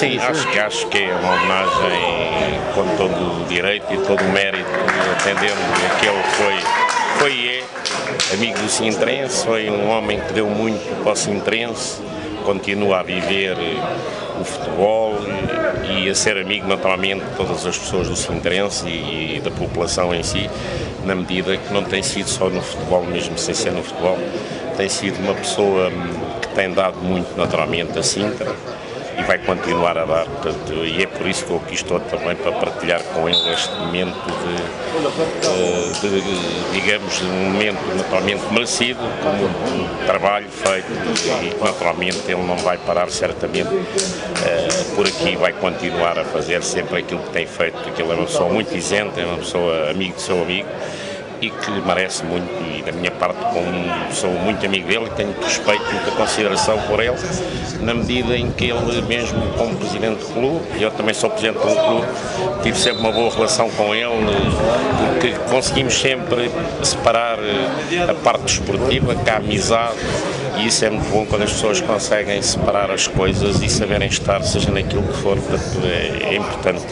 Acho que, acho que é uma homenagem com todo o direito e todo o mérito, atendendo que ele foi, foi e é amigo do Sintrense, foi um homem que deu muito para o Sintrense, continua a viver o futebol e a ser amigo naturalmente de todas as pessoas do Sintrense e, e da população em si, na medida que não tem sido só no futebol, mesmo sem ser no futebol, tem sido uma pessoa que tem dado muito naturalmente a Sintra e vai continuar a dar. Portanto, e é por isso que eu aqui estou também para partilhar com ele este momento de, de, de digamos, um momento naturalmente merecido, com um trabalho feito e naturalmente ele não vai parar certamente uh, por aqui, vai continuar a fazer sempre aquilo que tem feito, porque ele é uma pessoa muito isenta, é uma pessoa amigo de seu amigo e que merece muito da minha parte como sou muito amigo dele tenho respeito muita consideração por ele na medida em que ele mesmo como presidente do clube eu também sou presidente do clube tive sempre uma boa relação com ele porque conseguimos sempre separar eh, a parte desportiva com a amizade e isso é muito bom quando as pessoas conseguem separar as coisas e saberem estar seja naquilo que for, portanto é, é importante